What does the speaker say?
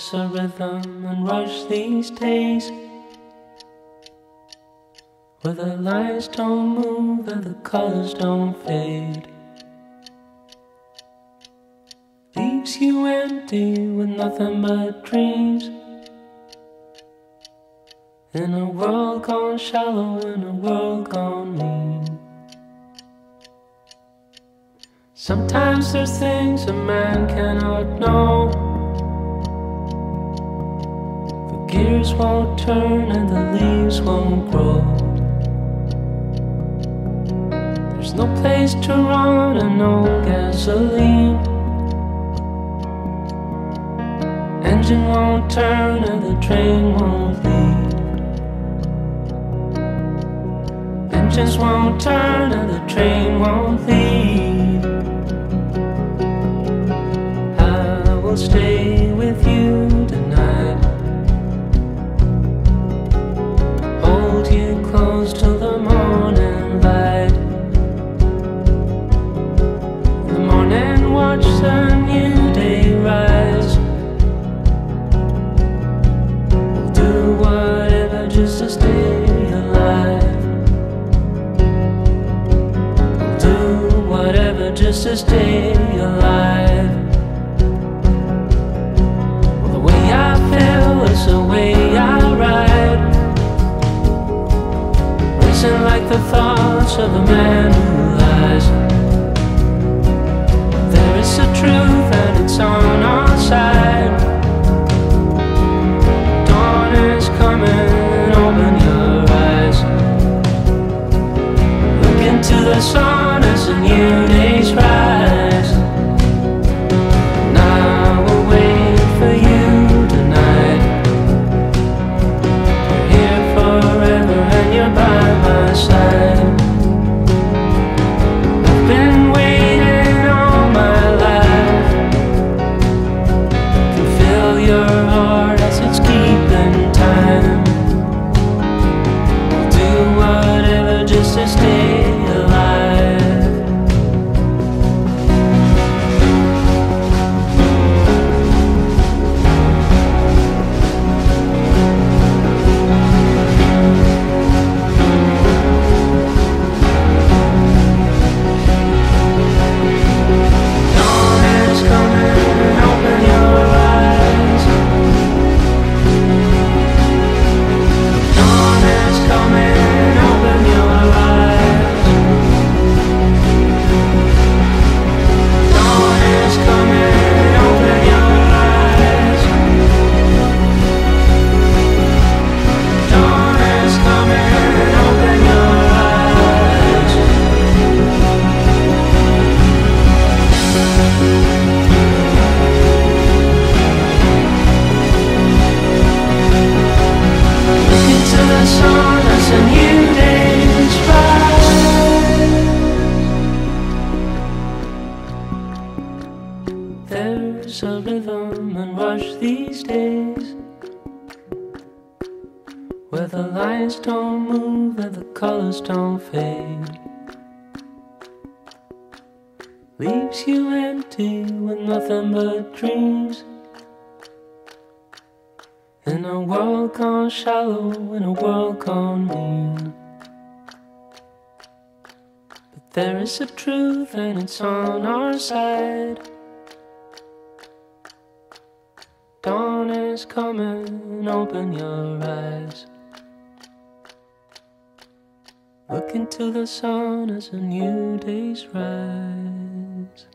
A rhythm and rush these days where the lights don't move and the colors don't fade. Leaves you empty with nothing but dreams. In a world gone shallow, in a world gone mean. Sometimes there's things a man cannot know. Gears won't turn and the leaves won't grow. There's no place to run and no gasoline. Engine won't turn and the train won't leave. Engines won't turn and the train won't leave. Close till the morning light. The morning, watch the new day rise. We'll do whatever just to stay alive. We'll do whatever just to stay alive. The thoughts of a man who lies. There is a truth and it's on our side. Just There's a rhythm and rush these days where the lines don't move and the colors don't fade. Leaves you empty with nothing but dreams. In a world gone shallow, in a world gone mean. But there is a truth and it's on our side. Coming, open your eyes. Look into the sun as a new day's rise.